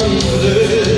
sandım